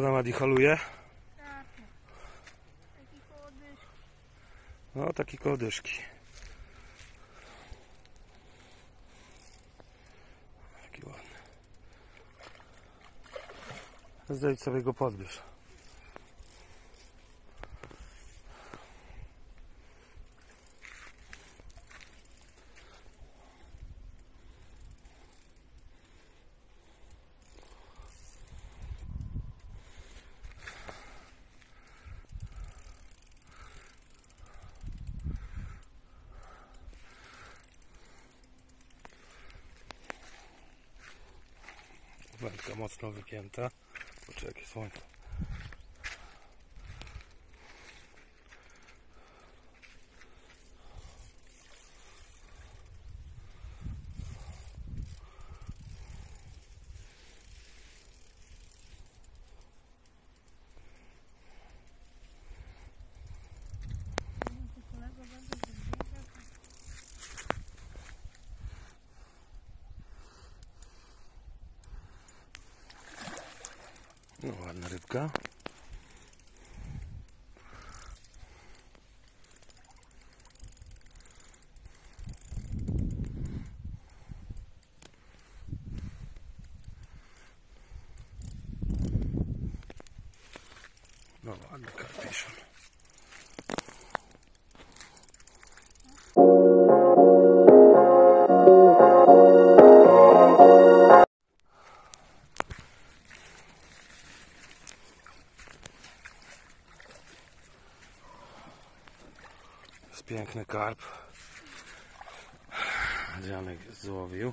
Madi holuje? Tak. Taki kołodysz. No, taki kołodyszki. Taki ładny. Zejdź sobie go podbierz. Wędka mocno wypięta. Poczekaj, jakie słońce. Ну ладно, рыбка. Ну ладно, как пишем. Piękny karp. Dzianek złowił.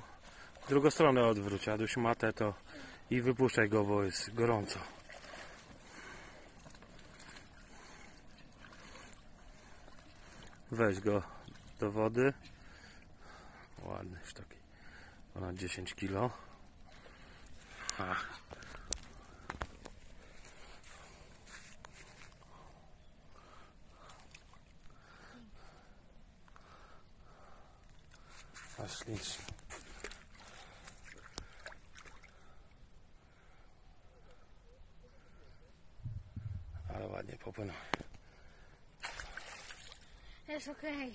W drugą stronę odwróć, Aduś matę to i wypuszczaj go, bo jest gorąco. Weź go do wody. Ładny już taki. Ponad 10 kilo. Ślicznie. Ale ładnie popłynął. Okej.